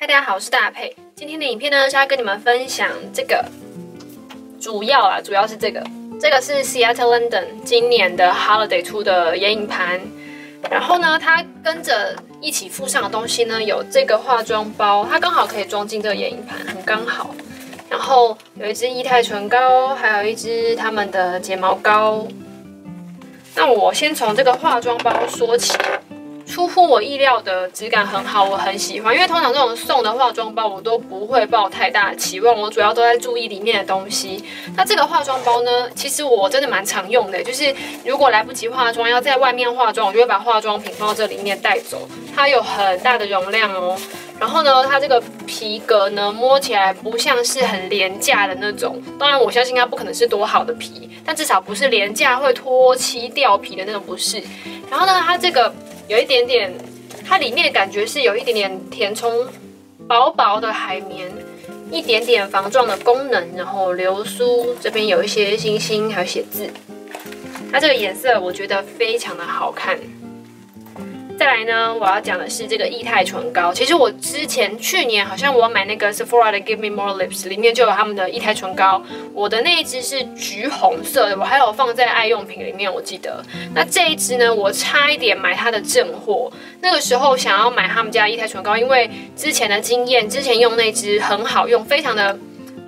嗨，大家好，我是大佩。今天的影片呢是要跟你们分享这个，主要啊，主要是这个，这个是 Seattle London 今年的 Holiday 出的眼影盘。然后呢，它跟着一起附上的东西呢，有这个化妆包，它刚好可以装进这个眼影盘，很刚好。然后有一支液态唇膏，还有一支他们的睫毛膏。那我先从这个化妆包说起。出乎我意料的质感很好，我很喜欢。因为通常这种送的化妆包，我都不会抱太大期望，我主要都在注意里面的东西。那这个化妆包呢，其实我真的蛮常用的，就是如果来不及化妆，要在外面化妆，我就会把化妆品放到这里面带走。它有很大的容量哦。然后呢，它这个皮革呢，摸起来不像是很廉价的那种。当然，我相信它不可能是多好的皮，但至少不是廉价会脱漆掉皮的那种，不是。然后呢，它这个。有一点点，它里面感觉是有一点点填充，薄薄的海绵，一点点防撞的功能，然后流苏这边有一些星星，还有写字。它这个颜色我觉得非常的好看。再来呢，我要讲的是这个液态唇膏。其实我之前去年好像我买那个 Sephora 的 Give Me More Lips 里面就有他们的液态唇膏。我的那一支是橘红色的，我还有放在爱用品里面，我记得。那这一支呢，我差一点买它的正货。那个时候想要买他们家液态唇膏，因为之前的经验，之前用那支很好用，非常的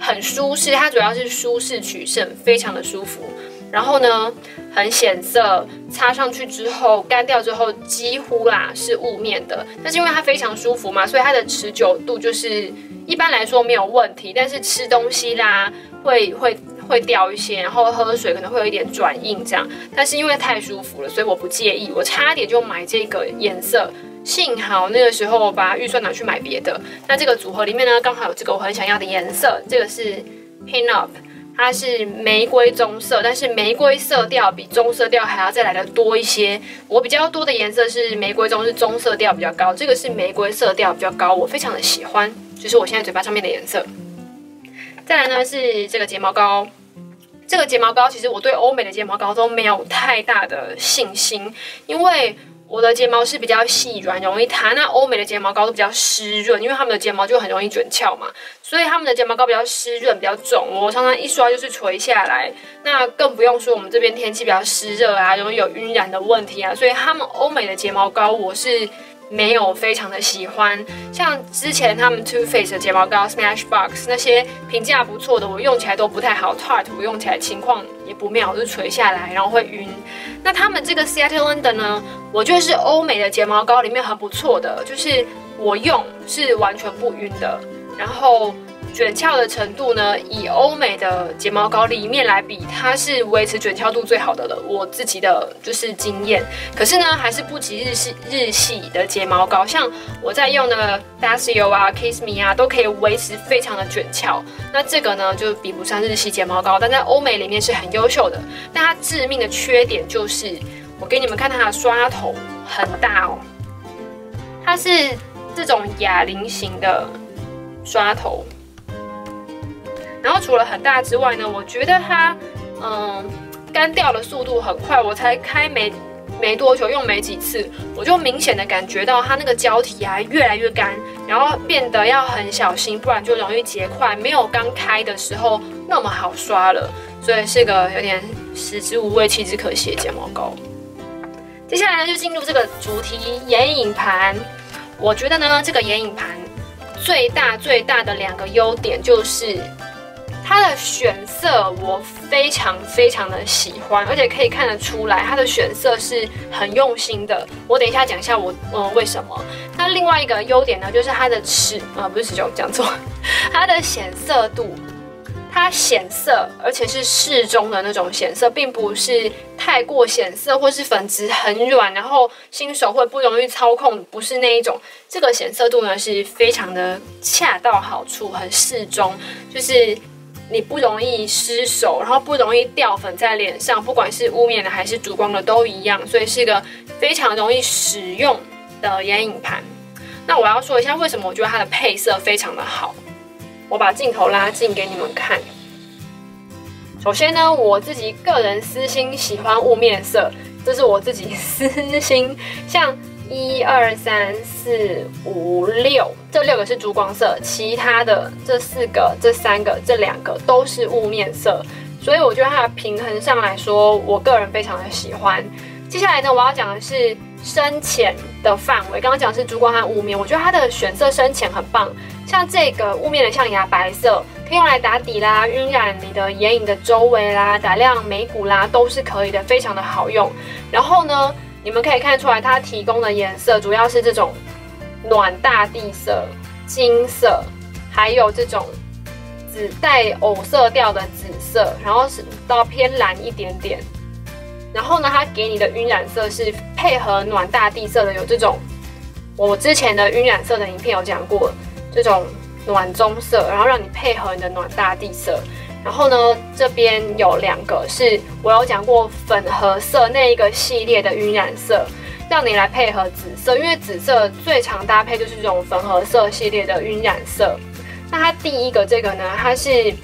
很舒适。它主要是舒适取胜，非常的舒服。然后呢，很显色，擦上去之后干掉之后几乎啦是雾面的，但是因为它非常舒服嘛，所以它的持久度就是一般来说没有问题。但是吃东西啦会会会掉一些，然后喝水可能会有一点转硬这样。但是因为太舒服了，所以我不介意。我差点就买这个颜色，幸好那个时候我把预算拿去买别的。那这个组合里面呢，刚好有这个我很想要的颜色，这个是 Pin Up。它是玫瑰棕色，但是玫瑰色调比棕色调还要再来的多一些。我比较多的颜色是玫瑰棕，是棕色调比较高。这个是玫瑰色调比较高，我非常的喜欢，就是我现在嘴巴上面的颜色。再来呢是这个睫毛膏，这个睫毛膏其实我对欧美的睫毛膏都没有太大的信心，因为。我的睫毛是比较细软，容易塌。那欧美的睫毛膏都比较湿润，因为他们的睫毛就很容易卷翘嘛，所以他们的睫毛膏比较湿润，比较重。我常常一刷就是垂下来。那更不用说我们这边天气比较湿热啊，容易有晕染的问题啊，所以他们欧美的睫毛膏我是。没有非常的喜欢，像之前他们 Too Faced 的睫毛膏 Smashbox 那些评价不错的，我用起来都不太好。Tart，我用起来情况也不妙，就垂下来，然后会晕。那他们这个 Seattle London 呢，我觉得是欧美的睫毛膏里面很不错的，就是我用是完全不晕的，然后。卷翘的程度呢，以欧美的睫毛膏里面来比，它是维持卷翘度最好的了。我自己的就是经验，可是呢，还是不及日系日系的睫毛膏。像我在用的 Dasio 啊、Kiss Me 啊，都可以维持非常的卷翘。那这个呢，就比不上日系睫毛膏，但在欧美里面是很优秀的。但它致命的缺点就是，我给你们看它的刷头很大哦，它是这种哑铃型的刷头。然后除了很大之外呢，我觉得它，嗯，干掉的速度很快。我才开没没多久，用没几次，我就明显的感觉到它那个胶体啊越来越干，然后变得要很小心，不然就容易结块，没有刚开的时候那么好刷了。所以是个有点食之无味弃之可惜的睫毛膏。接下来呢，就进入这个主题眼影盘。我觉得呢，这个眼影盘最大最大的两个优点就是。它的选色我非常非常的喜欢，而且可以看得出来它的选色是很用心的。我等一下讲一下我嗯为什么。那另外一个优点呢，就是它的尺呃不是尺九讲错，它的显色度，它显色而且是适中的那种显色，并不是太过显色或是粉质很软，然后新手会不容易操控，不是那一种。这个显色度呢是非常的恰到好处，很适中，就是。你不容易失手，然后不容易掉粉在脸上，不管是雾面的还是主光的都一样，所以是一个非常容易使用的眼影盘。那我要说一下为什么我觉得它的配色非常的好。我把镜头拉近给你们看。首先呢，我自己个人私心喜欢雾面色，这是我自己私心。像一二三四五六，这六个是珠光色，其他的这四个、这三个、这两个都是雾面色，所以我觉得它的平衡上来说，我个人非常的喜欢。接下来呢，我要讲的是深浅的范围。刚刚讲的是珠光和雾面，我觉得它的选色深浅很棒。像这个雾面的象牙白色，可以用来打底啦，晕染你的眼影的周围啦，打亮眉骨啦，都是可以的，非常的好用。然后呢？你们可以看出来，它提供的颜色主要是这种暖大地色、金色，还有这种紫带藕色调的紫色，然后是到偏蓝一点点。然后呢，它给你的晕染色是配合暖大地色的，有这种我之前的晕染色的影片有讲过，这种暖棕色，然后让你配合你的暖大地色。然后呢，这边有两个是我有讲过粉褐色那一个系列的晕染色，让你来配合紫色，因为紫色最常搭配就是这种粉褐色系列的晕染色。那它第一个这个呢，它是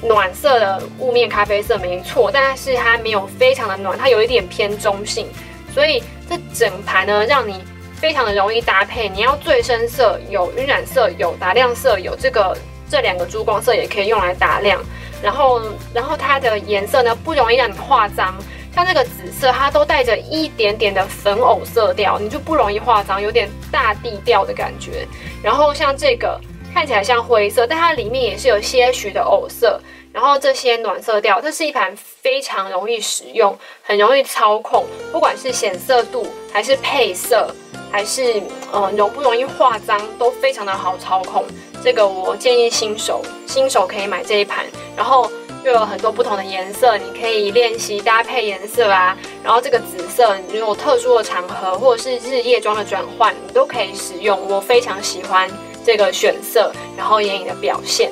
暖色的雾面咖啡色，没错，但是它没有非常的暖，它有一点偏中性，所以这整盘呢，让你非常的容易搭配。你要最深色有晕染色，有打亮色，有这个。这两个珠光色也可以用来打亮，然后，然后它的颜色呢不容易让你化妆，像这个紫色，它都带着一点点的粉藕色调，你就不容易化妆，有点大地调的感觉。然后像这个看起来像灰色，但它里面也是有些许的藕色。然后这些暖色调，这是一盘非常容易使用，很容易操控，不管是显色度还是配色，还是嗯容不容易化妆，都非常的好操控。这个我建议新手，新手可以买这一盘，然后又有很多不同的颜色，你可以练习搭配颜色啊。然后这个紫色，你有特殊的场合或者是日夜妆的转换，你都可以使用。我非常喜欢这个选色，然后眼影的表现。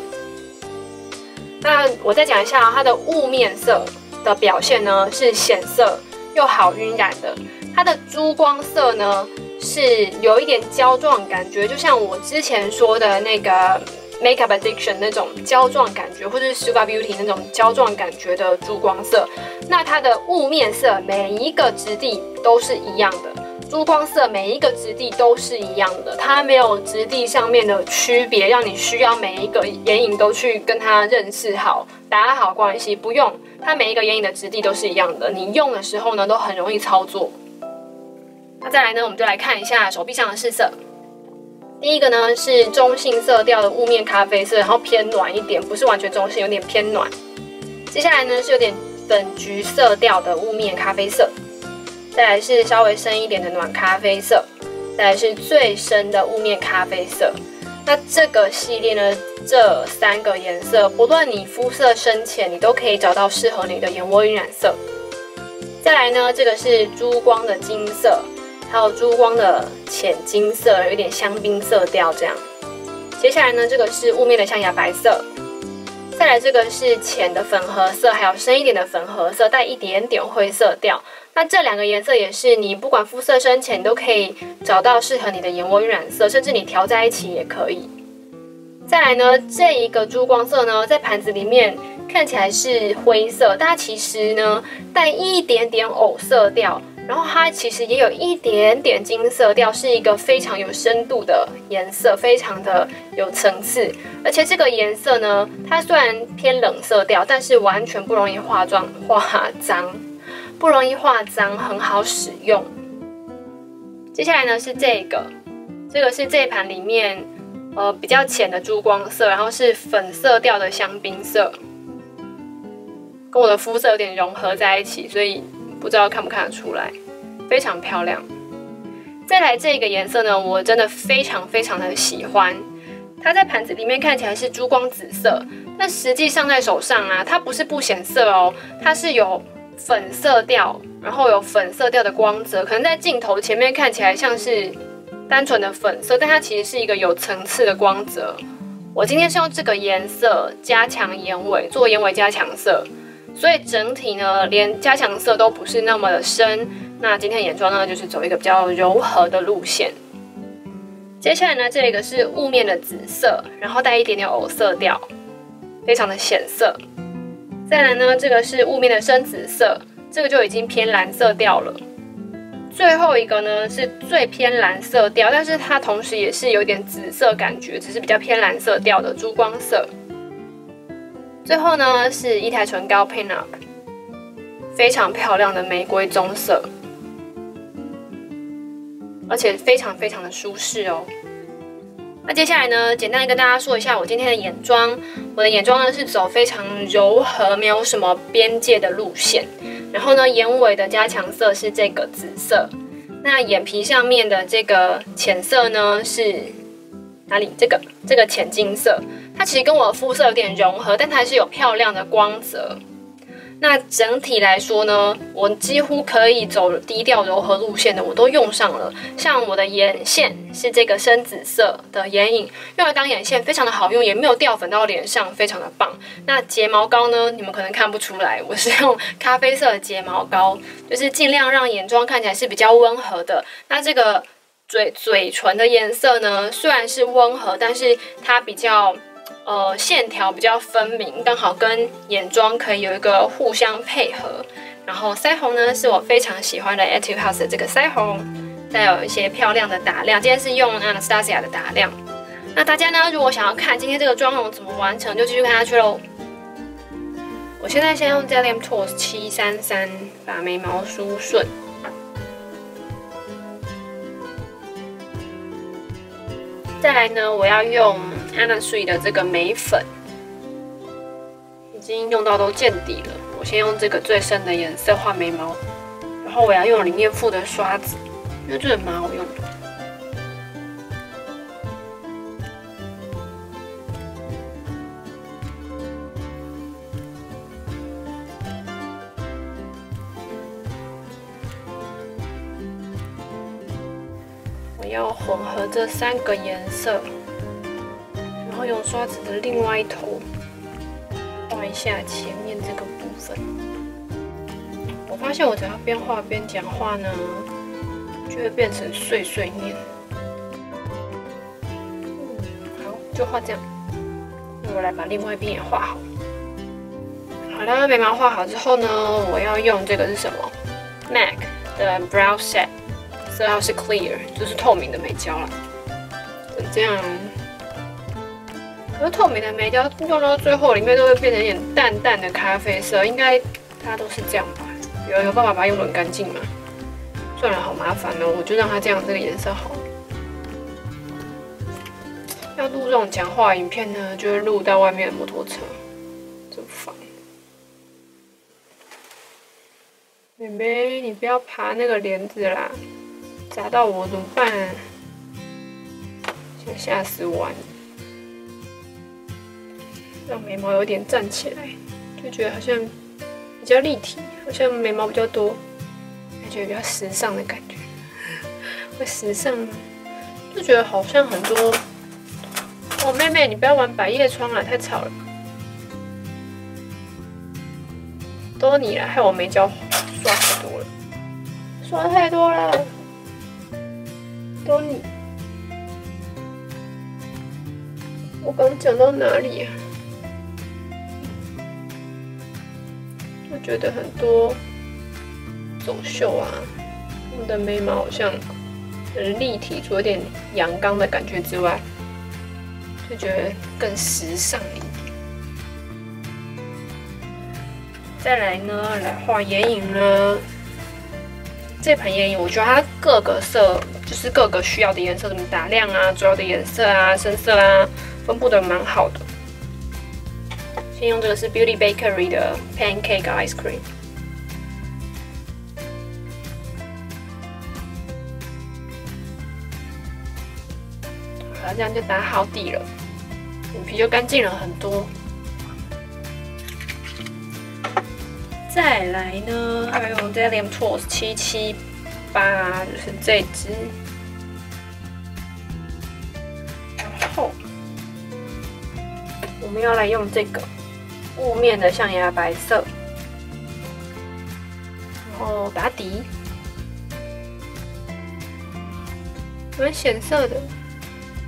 那我再讲一下它的雾面色的表现呢，是显色又好晕染的。它的珠光色呢？是有一点胶状感觉，就像我之前说的那个 Makeup Addiction 那种胶状感觉，或者是 Sugar Beauty 那种胶状感觉的珠光色。那它的雾面色每一个质地都是一样的，珠光色每一个质地都是一样的，它没有质地上面的区别，让你需要每一个眼影都去跟它认识好、打好关系。不用，它每一个眼影的质地都是一样的，你用的时候呢都很容易操作。那再来呢，我们就来看一下手臂上的试色。第一个呢是中性色调的雾面咖啡色，然后偏暖一点，不是完全中性，有点偏暖。接下来呢是有点粉橘色调的雾面咖啡色，再来是稍微深一点的暖咖啡色，再来是最深的雾面咖啡色。那这个系列呢，这三个颜色，不论你肤色深浅，你都可以找到适合你的眼窝晕染色。再来呢，这个是珠光的金色。还有珠光的浅金色，有一点香槟色调这样。接下来呢，这个是雾面的象牙白色。再来这个是浅的粉褐色，还有深一点的粉褐色，带一点点灰色调。那这两个颜色也是你不管肤色深浅都可以找到适合你的眼窝晕染色，甚至你调在一起也可以。再来呢，这一个珠光色呢，在盘子里面看起来是灰色，但它其实呢带一点点藕色调。然后它其实也有一点点金色调，是一个非常有深度的颜色，非常的有层次。而且这个颜色呢，它虽然偏冷色调，但是完全不容易化妆化脏，不容易化脏，很好使用。接下来呢是这个，这个是这一盘里面呃比较浅的珠光色，然后是粉色调的香槟色，跟我的肤色有点融合在一起，所以。不知道看不看得出来，非常漂亮。再来这个颜色呢，我真的非常非常的喜欢。它在盘子里面看起来是珠光紫色，但实际上在手上啊，它不是不显色哦，它是有粉色调，然后有粉色调的光泽。可能在镜头前面看起来像是单纯的粉色，但它其实是一个有层次的光泽。我今天是用这个颜色加强眼尾，做眼尾加强色。所以整体呢，连加强色都不是那么的深。那今天眼妆呢，就是走一个比较柔和的路线。接下来呢，这个是雾面的紫色，然后带一点点藕色调，非常的显色。再来呢，这个是雾面的深紫色，这个就已经偏蓝色调了。最后一个呢是最偏蓝色调，但是它同时也是有点紫色感觉，只是比较偏蓝色调的珠光色。最后呢是一台唇膏 Pin Up，非常漂亮的玫瑰棕色，而且非常非常的舒适哦。那接下来呢，简单的跟大家说一下我今天的眼妆。我的眼妆呢是走非常柔和，没有什么边界的路线。然后呢，眼尾的加强色是这个紫色。那眼皮上面的这个浅色呢是哪里？这个这个浅金色，它其实跟我的肤色有点融合，但它还是有漂亮的光泽。那整体来说呢，我几乎可以走低调柔和路线的，我都用上了。像我的眼线是这个深紫色的眼影，用来当眼线非常的好用，也没有掉粉到脸上，非常的棒。那睫毛膏呢，你们可能看不出来，我是用咖啡色的睫毛膏，就是尽量让眼妆看起来是比较温和的。那这个嘴嘴唇的颜色呢，虽然是温和，但是它比较。呃，线条比较分明，刚好跟眼妆可以有一个互相配合。然后腮红呢，是我非常喜欢的 Etude House 的这个腮红，带有一些漂亮的打亮。今天是用 Anastasia 的打亮。那大家呢，如果想要看今天这个妆容怎么完成，就继续看下去喽。我现在先用 Delium Tools 七三三把眉毛梳顺。再来呢，我要用 Anna Sui 的这个眉粉，已经用到都见底了。我先用这个最深的颜色画眉毛，然后我要用里面附的刷子，因为这个蛮好用的。这三个颜色，然后用刷子的另外一头画一下前面这个部分。我发现我只要边画边讲话呢，就会变成碎碎念。好，就画这样。那我来把另外一边也画好。好了，眉毛画好之后呢，我要用这个是什么？MAC 的 Brow Set。色号是 clear，就是透明的眉胶了。这样，可是透明的眉胶用到最后，里面都会变成一点淡淡的咖啡色，应该它都是这样吧？有有办法把它用很干净吗？算了，好麻烦哦，我就让它这样，这个颜色好。要录这种讲话影片呢，就会录到外面的摩托车，真烦。妹妹，你不要爬那个帘子啦！砸到我怎么办？吓死我！让眉毛有点站起来，就觉得好像比较立体，好像眉毛比较多，感觉比较时尚的感觉。会时尚，就觉得好像很多。哦，妹妹，你不要玩百叶窗了，太吵了。都你了，害我眉胶刷太多了，刷太多了。都你，我刚讲到哪里啊？我觉得很多走秀啊，我的眉毛好像很立体，除了点阳刚的感觉之外，就觉得更时尚一点。再来呢，来画眼影呢。这盘眼影，我觉得它各个色。就是各个需要的颜色怎么打亮啊，主要的颜色啊，深色啊，分布的蛮好的。先用这个是 Beauty Bakery 的 Pancake Ice Cream，好，这样就打好底了，眼皮就干净了很多。再来呢，还有 Delium Tools 七七八，就是这支。我们要来用这个雾面的象牙白色，然后打底，蛮显色的，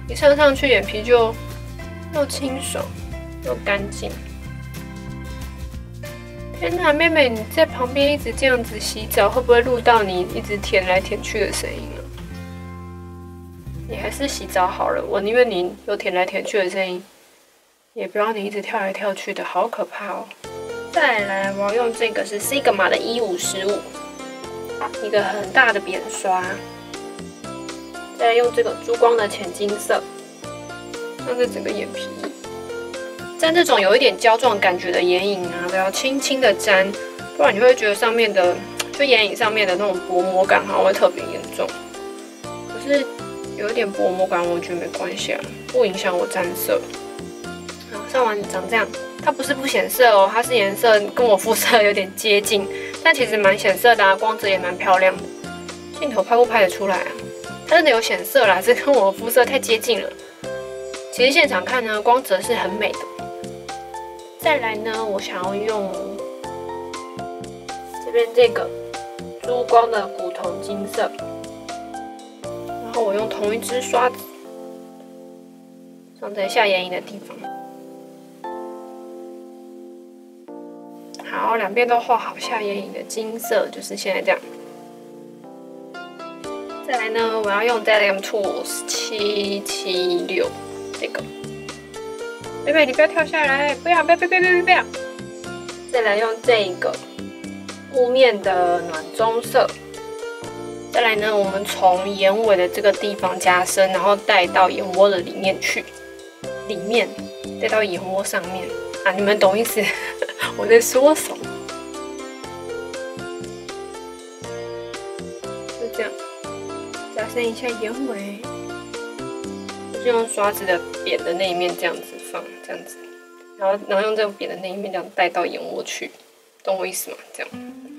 一上上去眼皮就又清爽又干净。天哪，妹妹你在旁边一直这样子洗澡，会不会录到你一直舔来舔去的声音啊？你还是洗澡好了，我宁愿你有舔来舔去的声音，也不要你一直跳来跳去的，好可怕哦。再来，我要用这个是 Sigma 的一五十五，一个很大的扁刷。再用这个珠光的浅金色，让这整个眼皮。沾这种有一点胶状感觉的眼影啊，都要轻轻的沾，不然你会觉得上面的就眼影上面的那种薄膜感好像会特别严重。可是有一点薄膜感，我觉得没关系啊，不影响我沾色。上完长这样，它不是不显色哦，它是颜色跟我肤色有点接近，但其实蛮显色的啊，光泽也蛮漂亮的。镜头拍不拍得出来啊？它真的有显色啦，是跟我肤色太接近了。其实现场看呢，光泽是很美的。再来呢，我想要用这边这个珠光的古铜金色，然后我用同一支刷子放在下眼影的地方。好，两边都画好下眼影的金色，就是现在这样。再来呢，我要用 Delium Tools 七七六这个。贝贝，你不要跳下来！不要，不要，不要，不要，不要！再来用这个雾面的暖棕色。再来呢，我们从眼尾的这个地方加深，然后带到眼窝的里面去，里面带到眼窝上面啊！你们懂意思？我在说什么？就这样，加深一下眼尾，就用刷子的扁的那一面这样子放。这样子，然后然后用这种扁的那一面这样带到眼窝去，懂我意思吗？这样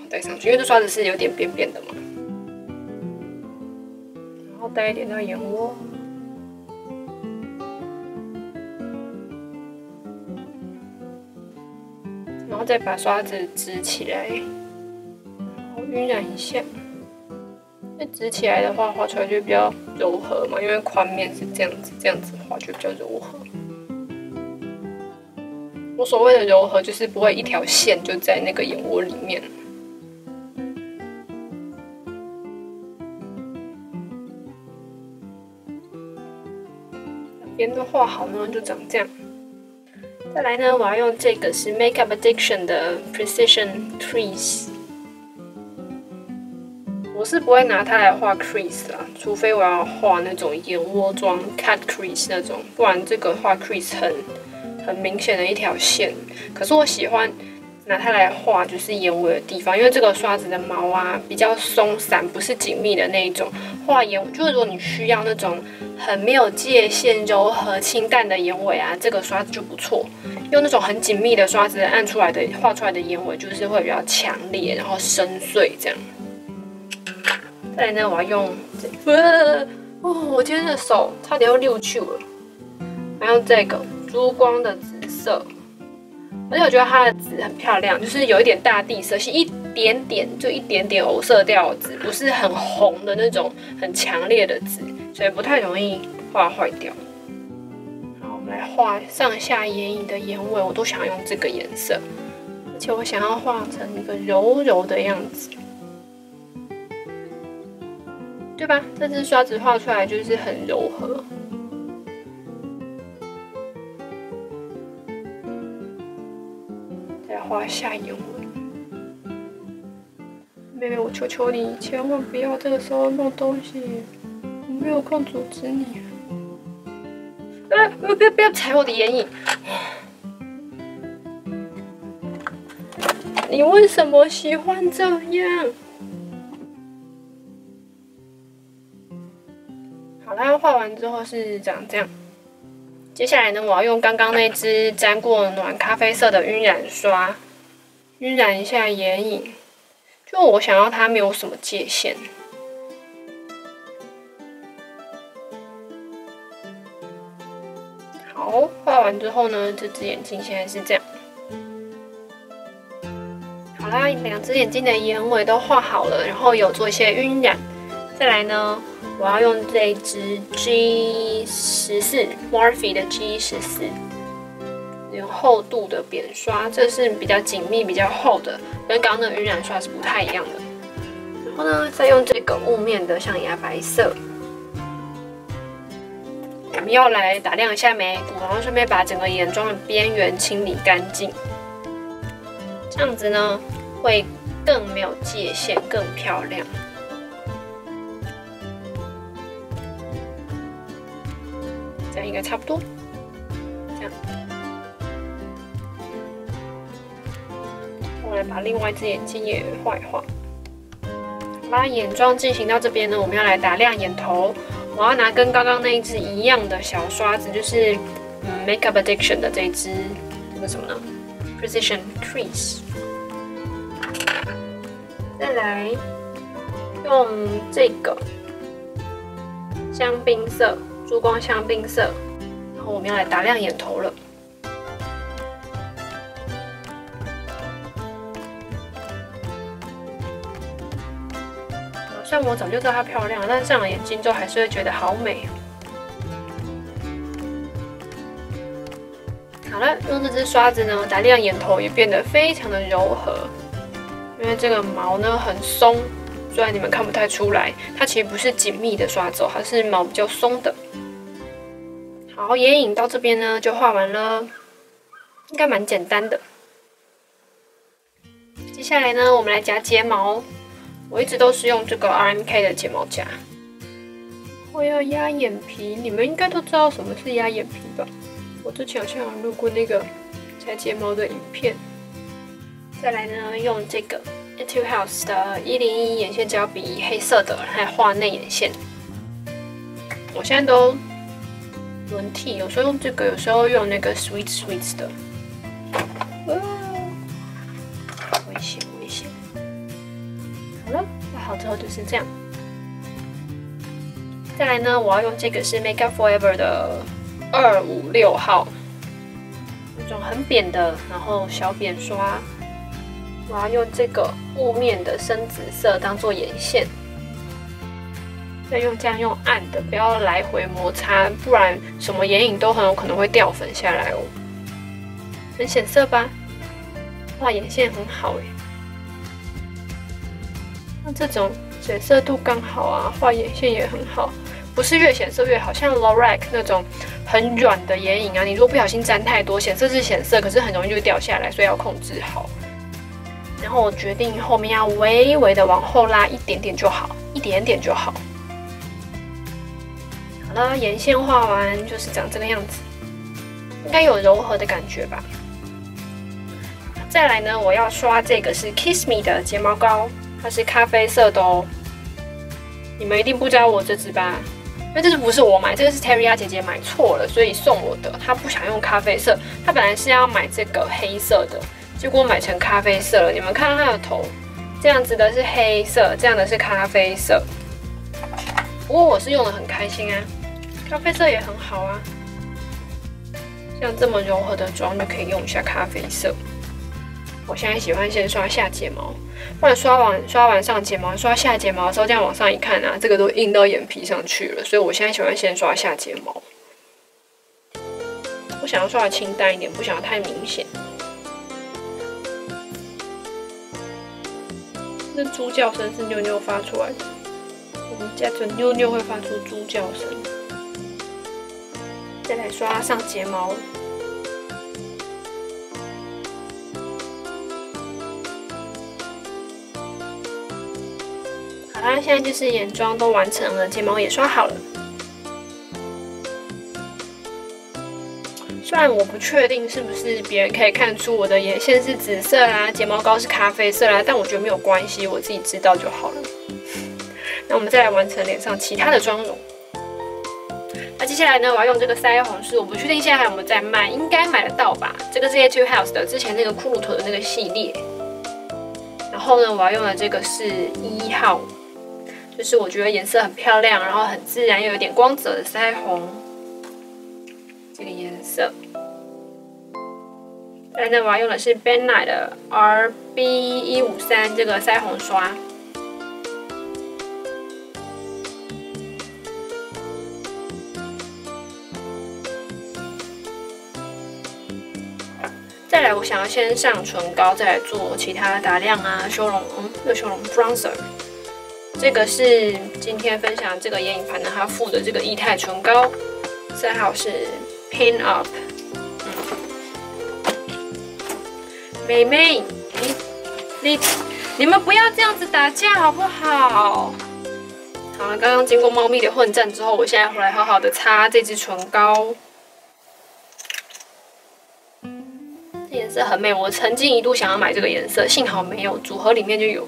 带上去，因为这刷子是有点扁扁的嘛。然后带一点到眼窝，再把刷子支起来，然后晕染一下。那直起来的话，画出来就比较柔和嘛，因为宽面是这样子，这样子画就比较柔和。我所谓的柔和，就是不会一条线就在那个眼窝里面。两边都画好呢，就长这样。再来呢，我要用这个是 Makeup Addiction 的 Precision Crease。我是不会拿它来画 crease 啦，除非我要画那种眼窝妆 cut crease 那种，不然这个画 crease 很。很明显的一条线，可是我喜欢拿它来画，就是眼尾的地方，因为这个刷子的毛啊比较松散，不是紧密的那一种。画眼，就是如果你需要那种很没有界限、柔和清淡的眼尾啊，这个刷子就不错。用那种很紧密的刷子按出来的、画出来的眼尾，就是会比较强烈，然后深邃这样。再来呢，我要用这，哦，我今天的手差点要溜去了，我用这个。珠光的紫色，而且我觉得它的紫很漂亮，就是有一点大地色系，一点点就一点点藕色调的紫，不是很红的那种很强烈的紫，所以不太容易画坏掉。好，我们来画上下眼影的眼尾，我都想用这个颜色，而且我想要画成一个柔柔的样子，对吧？这支刷子画出来就是很柔和。画下眼尾，妹妹，我求求你，千万不要这个时候弄东西，我没有空阻止你。哎，不要不要踩我的眼影！你为什么喜欢这样？好啦，画完之后是长这样。接下来呢，我要用刚刚那支沾过暖咖啡色的晕染刷，晕染一下眼影。就我想要它没有什么界限。好，画完之后呢，这只眼睛现在是这样。好啦，两只眼睛的眼尾都画好了，然后有做一些晕染。再来呢？我要用这支 G 十四 Morphe 的 G 十四，有厚度的扁刷，这是比较紧密、比较厚的，跟刚刚那个晕染刷是不太一样的。然后呢，再用这个雾面的象牙白色，我们要来打亮一下眉骨，然后顺便把整个眼妆的边缘清理干净。这样子呢，会更没有界限，更漂亮。这样应该差不多。这样，我来把另外一只眼睛也画一画。把眼妆进行到这边呢，我们要来打亮眼头。我要拿跟刚刚那一只一样的小刷子，就是嗯 Makeup Addiction 的这一支，这个什么呢？Precision Crease。再来用这个香槟色，珠光香槟色，然后我们要来打亮眼头了。虽然我早就知道它漂亮，但上了眼睛之后还是会觉得好美。好了，用这支刷子呢，打亮眼头也变得非常的柔和。因为这个毛呢很松，虽然你们看不太出来，它其实不是紧密的刷子，它是毛比较松的。好，眼影到这边呢就画完了，应该蛮简单的。接下来呢，我们来夹睫毛。我一直都是用这个 RMK 的睫毛夹。我要压眼皮，你们应该都知道什么是压眼皮吧？我之前好像有录过那个夹睫毛的影片。再来呢，用这个 Two House 的101眼线胶笔，黑色的来画内眼线。我现在都轮替，有时候用这个，有时候用那个 Sweet Sweet 的。危险危险！好了，画好之后就是这样。再来呢，我要用这个是 Make Up Forever 的二五六号，那种很扁的，然后小扁刷。我要用这个雾面的深紫色当做眼线，再用这样用暗的，不要来回摩擦，不然什么眼影都很有可能会掉粉下来哦。很显色吧？画眼线很好哎，那这种显色度刚好啊，画眼线也很好，不是越显色越好，像 Lorac 那种很软的眼影啊，你如果不小心沾太多，显色是显色，可是很容易就掉下来，所以要控制好。然后我决定后面要微微的往后拉一点点就好，一点点就好。好了，眼线画完就是长这个样子，应该有柔和的感觉吧。再来呢，我要刷这个是 Kiss Me 的睫毛膏，它是咖啡色的哦。你们一定不知道我这支吧？因为这支不是我买，这个是 Terry 姐姐买错了，所以送我的。她不想用咖啡色，她本来是要买这个黑色的。结果买成咖啡色了，你们看到它的头，这样子的是黑色，这样的是咖啡色。不过我是用的很开心啊，咖啡色也很好啊。像这么柔和的妆就可以用一下咖啡色。我现在喜欢先刷下睫毛，不然刷完刷完上睫毛，刷下睫毛的时候这样往上一看啊，这个都印到眼皮上去了。所以我现在喜欢先刷下睫毛。我想要刷的清淡一点，不想要太明显。那猪叫声是妞妞发出来的，我们家准妞妞会发出猪叫声。再来刷上睫毛，好啦，现在就是眼妆都完成了，睫毛也刷好了。虽然我不确定是不是别人可以看出我的眼线是紫色啦，睫毛膏是咖啡色啦，但我觉得没有关系，我自己知道就好了。那我们再来完成脸上其他的妆容。那接下来呢，我要用这个腮红是我不确定现在还有没有在卖，应该买得到吧？这个是 Etude House 的，之前那个骷髅头的那个系列。然后呢，我要用的这个是一号，就是我觉得颜色很漂亮，然后很自然又有点光泽的腮红。这个颜色，来呢，我要用的是 Ben Nye 的 RB 一五三这个腮红刷。再来，我想要先上唇膏，再来做其他打亮啊、修容，嗯，这个修容 bronzer。这个是今天分享这个眼影盘的，它附的这个液态唇膏，色号是 Pin Up。妹妹，你你你们不要这样子打架好不好？好了，刚刚经过猫咪的混战之后，我现在回来好好的擦这支唇膏。这颜色很美，我曾经一度想要买这个颜色，幸好没有，组合里面就有。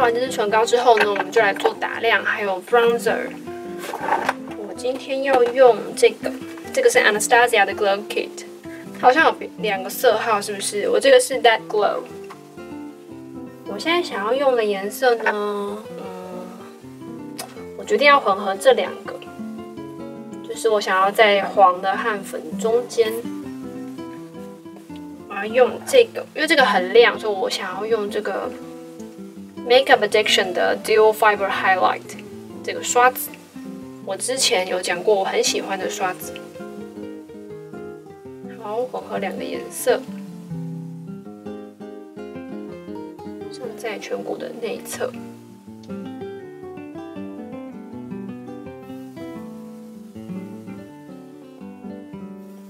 啦，擦完这支唇膏之后呢，我们就来做打亮，还有 bronzer。我今天要用这个，这个是 Anastasia 的 Glow Kit，好像有两个色号，是不是？我这个是 That Glow。我现在想要用的颜色呢，嗯，我决定要混合这两个，就是我想要在黄的和粉中间，我要用这个，因为这个很亮，所以我想要用这个。Makeup Addiction 的 Dual Fiber Highlight 这个刷子，我之前有讲过，我很喜欢的刷子。好，混合两个颜色，上在颧骨的内侧，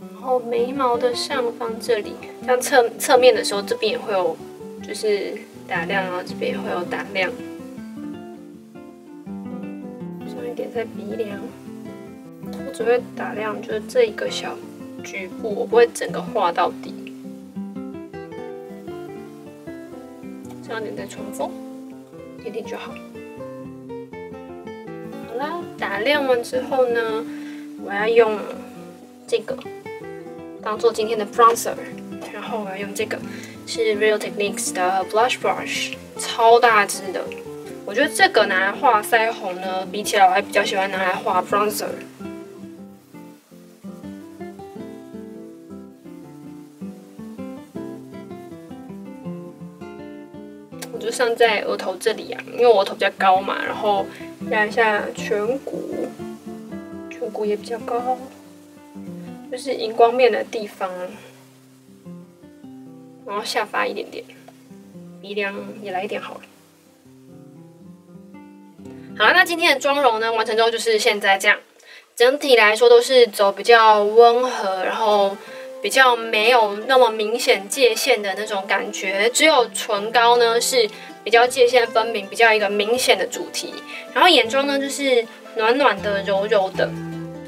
然后眉毛的上方这里，像侧侧面的时候，这边也会有，就是。打亮，然后这边会有打亮，上一点在鼻梁，我只会打亮，就是这一个小局部，我不会整个画到底。上一点在唇峰，一点就好。好啦，打亮完之后呢，我要用这个当做今天的 bronzer，后我要用这个。是 Real Techniques 的 Blush Brush，超大支的。我觉得这个拿来画腮红呢，比起来我还比较喜欢拿来画 Bronzer。我就上在额头这里啊，因为我额头比较高嘛，然后压一下颧骨，颧骨也比较高，就是荧光面的地方。然后下发一点点，鼻梁也来一点好了。好了，那今天的妆容呢，完成之后就是现在这样。整体来说都是走比较温和，然后比较没有那么明显界限的那种感觉。只有唇膏呢是比较界限分明，比较一个明显的主题。然后眼妆呢就是暖暖的、柔柔的，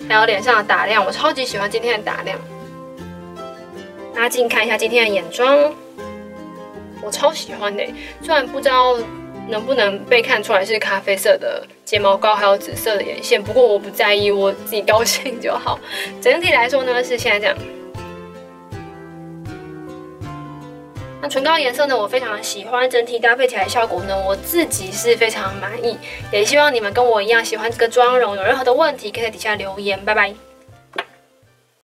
还有脸上的打亮，我超级喜欢今天的打亮。拉近看一下今天的眼妆，我超喜欢的。虽然不知道能不能被看出来是咖啡色的睫毛膏，还有紫色的眼线，不过我不在意，我自己高兴就好。整体来说呢，是现在这样。那唇膏颜色呢，我非常喜欢，整体搭配起来效果呢，我自己是非常满意。也希望你们跟我一样喜欢这个妆容，有任何的问题可以在底下留言。拜拜。